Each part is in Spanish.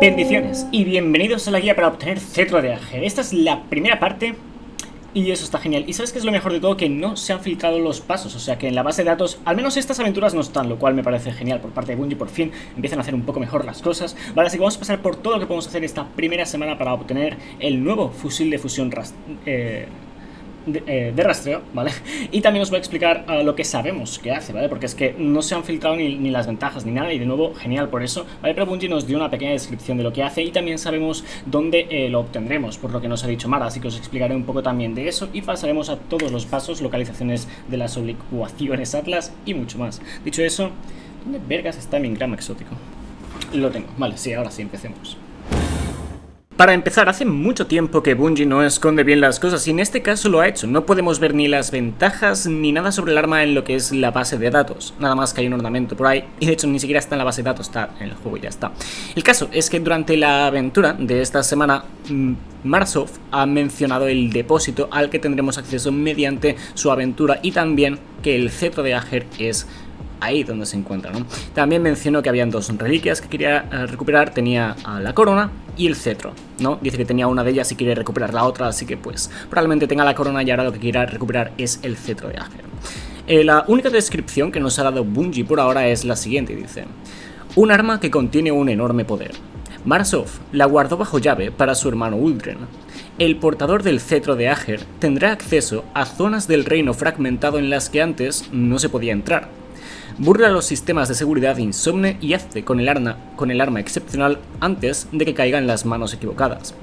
Bendiciones y bienvenidos a la guía para obtener cetro de Ager. Esta es la primera parte y eso está genial. Y sabes que es lo mejor de todo, que no se han filtrado los pasos, o sea que en la base de datos, al menos estas aventuras no están, lo cual me parece genial por parte de Bungie, por fin empiezan a hacer un poco mejor las cosas. Vale, así que vamos a pasar por todo lo que podemos hacer esta primera semana para obtener el nuevo fusil de fusión eh, eh, de, rastreo, ¿vale? Y también os voy a explicar uh, lo que sabemos que hace, ¿vale? Porque es que no se han filtrado ni, ni, las ventajas ni nada y de nuevo, genial por eso, ¿vale? Pero Bungie nos dio una pequeña descripción de lo que hace y también sabemos dónde eh, lo obtendremos, por lo que nos ha dicho Mara, así que os explicaré un poco también de eso y pasaremos a todos los pasos, localizaciones de las oblicuaciones Atlas y mucho más. Dicho eso, ¿dónde vergas está mi engrama exótico? Lo tengo, vale, sí, ahora sí, empecemos. Para empezar, hace mucho tiempo que Bungie no esconde bien las cosas y en este caso lo ha hecho. No podemos ver ni las ventajas ni nada sobre el arma en lo que es la base de datos. Nada más que hay un ornamento por ahí y de hecho ni siquiera está en la base de datos, está en el juego y ya está. El caso es que durante la aventura de esta semana, mm, Marsoft ha mencionado el depósito al que tendremos acceso mediante su aventura y también que el cetro de Ager es ahí donde se encuentra. También mencionó que habían dos reliquias que quería eh, recuperar, tenía la corona y el cetro, ¿no? Dice que tenía una de ellas y quiere recuperar la otra, así que pues probablemente tenga la corona y ahora lo que quiera recuperar es el cetro de Ager. Eh, la única descripción que nos ha dado Bungie por ahora es la siguiente, dice Un arma que contiene un enorme poder. Marsov la guardó bajo llave para su hermano Uldren. El portador del cetro de Ager tendrá acceso a zonas del reino fragmentado en las que antes no se podía entrar burla los sistemas de seguridad Insomne y hace con el, arma, con el arma excepcional antes de que caiga en las manos equivocadas.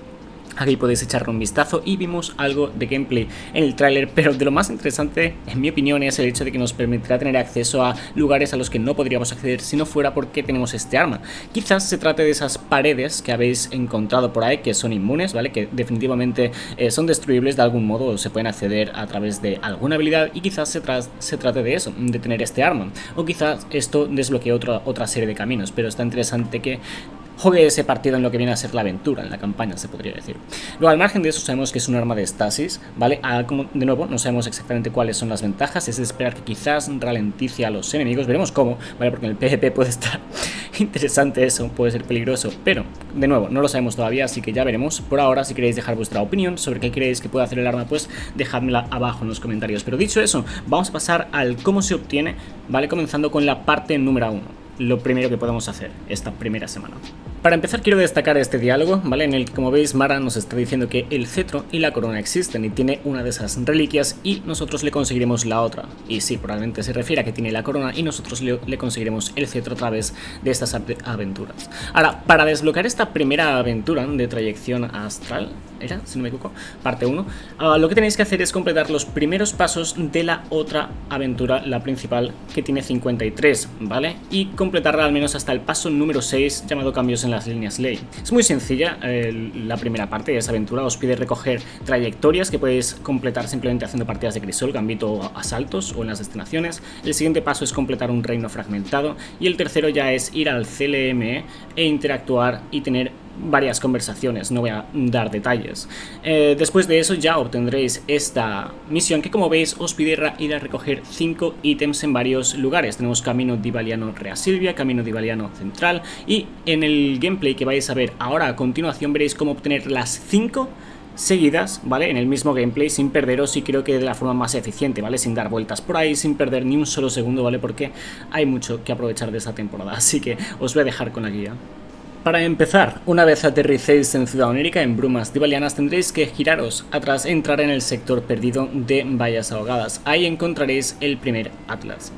Aquí podéis echarle un vistazo y vimos algo de gameplay en el tráiler, pero de lo más interesante, en mi opinión, es el hecho de que nos permitirá tener acceso a lugares a los que no podríamos acceder si no fuera porque tenemos este arma. Quizás se trate de esas paredes que habéis encontrado por ahí, que son inmunes, ¿vale? Que definitivamente eh, son destruibles de algún modo o se pueden acceder a través de alguna habilidad y quizás se, trate de eso, de tener este arma. O quizás esto desbloquee otra serie de caminos, pero está interesante que juegue ese partido en lo que viene a ser la aventura, en la campaña se podría decir. Luego al margen de eso sabemos que es un arma de estasis, ¿vale? Ah, de nuevo, no sabemos exactamente cuáles son las ventajas, es esperar que quizás ralentice a los enemigos, veremos cómo, ¿vale? Porque en el PvP puede estar interesante eso, puede ser peligroso, pero de nuevo, no lo sabemos todavía, así que ya veremos. Por ahora, si queréis dejar vuestra opinión sobre qué creéis que puede hacer el arma, pues dejadmela abajo en los comentarios. Pero dicho eso, vamos a pasar al cómo se obtiene, ¿vale? Comenzando con la parte número 1 lo primero que podemos hacer esta primera semana. Para empezar quiero destacar este diálogo, ¿vale? En el que como veis Mara nos está diciendo que el cetro y la corona existen y tiene una de esas reliquias y nosotros le conseguiremos la otra. Y sí, probablemente se refiere a que tiene la corona y nosotros le, conseguiremos el cetro a través de estas aventuras. Ahora, para desbloquear esta primera aventura de trayección astral, era, si no me equivoco, parte 1, ah, lo que tenéis que hacer es completar los primeros pasos de la otra aventura, la principal, que tiene 53, ¿vale? Y completarla al menos hasta el paso número 6, llamado cambios en las líneas ley. Es muy sencilla la primera parte de esa aventura, os pide recoger trayectorias que podéis completar simplemente haciendo partidas de Crisol, Gambito o asaltos o en las destinaciones. El siguiente paso es completar un reino fragmentado y el tercero ya es ir al CLME e interactuar y tener varias conversaciones, no voy a dar detalles. Eh, después de eso ya obtendréis esta misión que como veis os pide ir a recoger 5 ítems en varios lugares. Tenemos Camino Divaliano Rea Silvia, Camino Divaliano Central y en el gameplay que vais a ver ahora a continuación veréis cómo obtener las 5 seguidas, ¿vale? En el mismo gameplay sin perderos y creo que de la forma más eficiente, ¿vale? Sin dar vueltas por ahí, sin perder ni un solo segundo, ¿vale? Porque hay mucho que aprovechar de esta temporada, así que os voy a dejar con la guía. Para empezar, una vez aterricéis en Ciudad Onírica, en Brumas Divalianas, tendréis que giraros atrás e entrar en el sector perdido de Vallas Ahogadas. Ahí encontraréis el primer Atlas.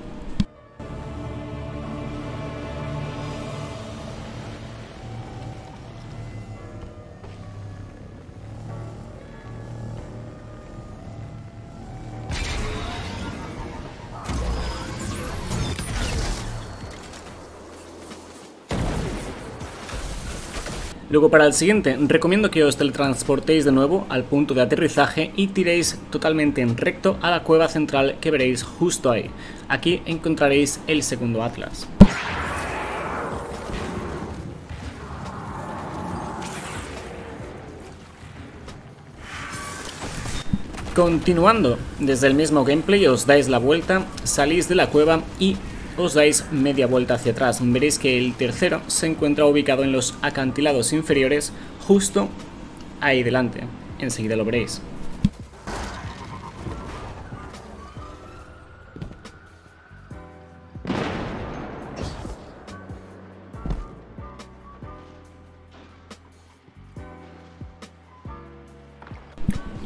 Luego para el siguiente, recomiendo que os teletransportéis de nuevo al punto de aterrizaje y tiréis totalmente en recto a la cueva central que veréis justo ahí. Aquí encontraréis el segundo Atlas. Continuando, desde el mismo gameplay os dais la vuelta, salís de la cueva y os dais media vuelta hacia atrás. Veréis que el tercero se encuentra ubicado en los acantilados inferiores, justo ahí delante. Enseguida lo veréis.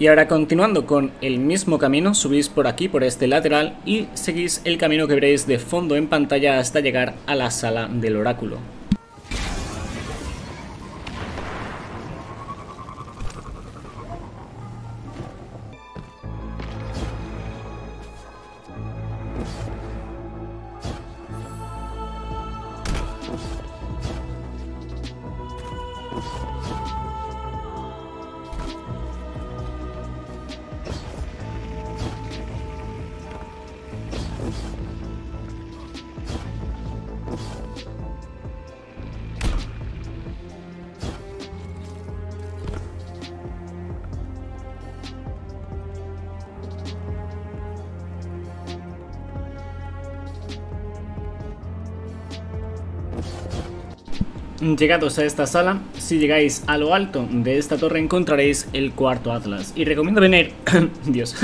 Y ahora continuando con el mismo camino, subís por aquí, por este lateral, y seguís el camino que veréis de fondo en pantalla hasta llegar a la sala del oráculo. Llegados a esta sala, si llegáis a lo alto de esta torre encontraréis el cuarto Atlas. Y recomiendo venir... Dios.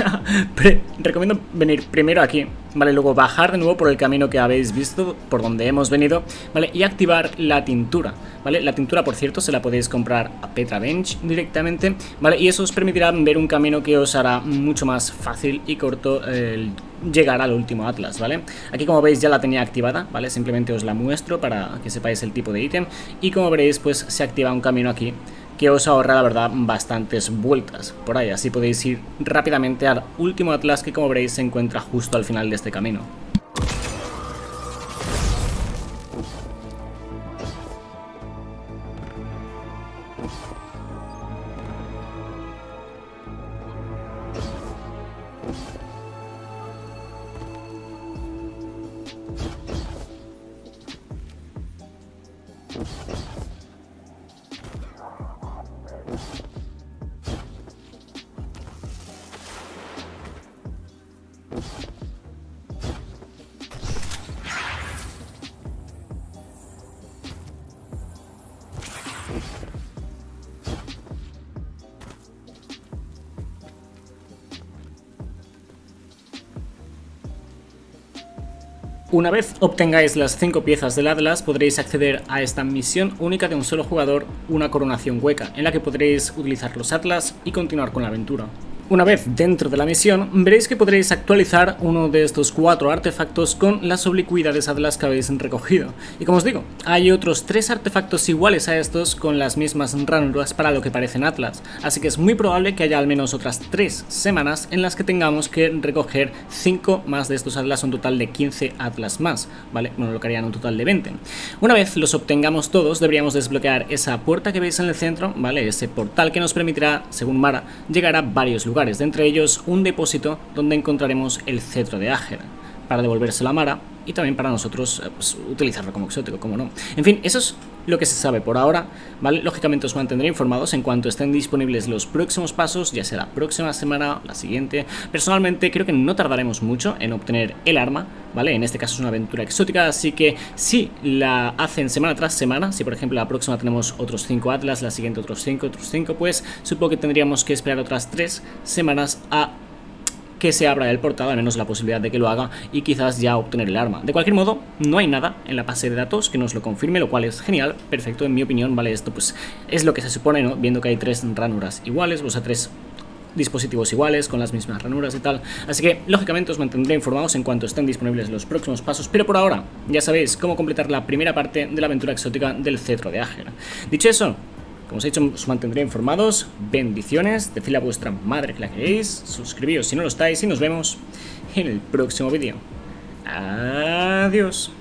recomiendo venir primero aquí, ¿vale? Luego bajar de nuevo por el camino que habéis visto, por donde hemos venido, ¿vale? Y activar la tintura, ¿vale? La tintura, por cierto, se la podéis comprar a Petra Bench directamente, ¿vale? Y eso os permitirá ver un camino que os hará mucho más fácil y corto el llegar al último Atlas, ¿vale? Aquí como veis ya la tenía activada, ¿vale? Simplemente os la muestro para que sepáis el tipo de ítem y como veréis pues se activa un camino aquí que os ahorra la verdad bastantes vueltas por ahí, así podéis ir rápidamente al último Atlas que como veréis se encuentra justo al final de este camino. Una vez obtengáis las 5 piezas del Atlas, podréis acceder a esta misión única de un solo jugador, una coronación hueca, en la que podréis utilizar los Atlas y continuar con la aventura. Una vez dentro de la misión, veréis que podréis actualizar uno de estos cuatro artefactos con las oblicuidades Atlas que habéis recogido. Y como os digo, hay otros tres artefactos iguales a estos con las mismas ranuras para lo que parecen Atlas, así que es muy probable que haya al menos otras tres semanas en las que tengamos que recoger 5 más de estos Atlas, un total de 15 Atlas más, ¿vale? Bueno, lo que harían un total de 20. Una vez los obtengamos todos, deberíamos desbloquear esa puerta que veis en el centro, ¿vale? Ese portal que nos permitirá, según Mara, llegar a varios lugares de entre ellos un depósito donde encontraremos el cetro de Áger, para devolvérselo a Mara y también para nosotros eh, pues, utilizarlo como exótico, como no. En fin, eso es lo que se sabe por ahora, ¿vale? Lógicamente os mantendré informados en cuanto estén disponibles los próximos pasos, ya sea la próxima semana o la siguiente. Personalmente creo que no tardaremos mucho en obtener el arma, ¿vale? En este caso es una aventura exótica, así que si la hacen semana tras semana, si por ejemplo la próxima tenemos otros 5 atlas, la siguiente otros 5, otros 5, pues supongo que tendríamos que esperar otras 3 semanas a que se abra el portal, al menos la posibilidad de que lo haga y quizás ya obtener el arma. De cualquier modo, no hay nada en la base de datos que nos lo confirme, lo cual es genial, perfecto, en mi opinión, vale, esto pues es lo que se supone, ¿no? Viendo que hay tres ranuras iguales, o sea, tres dispositivos iguales, con las mismas ranuras y tal. Así que, lógicamente, os mantendré informados en cuanto estén disponibles los próximos pasos, pero por ahora, ya sabéis cómo completar la primera parte de la aventura exótica del cetro de Áger. Dicho eso, como os he dicho, os mantendré informados. Bendiciones, decirle a vuestra madre que la queréis, suscribíos si no lo estáis y nos vemos en el próximo vídeo. Adiós.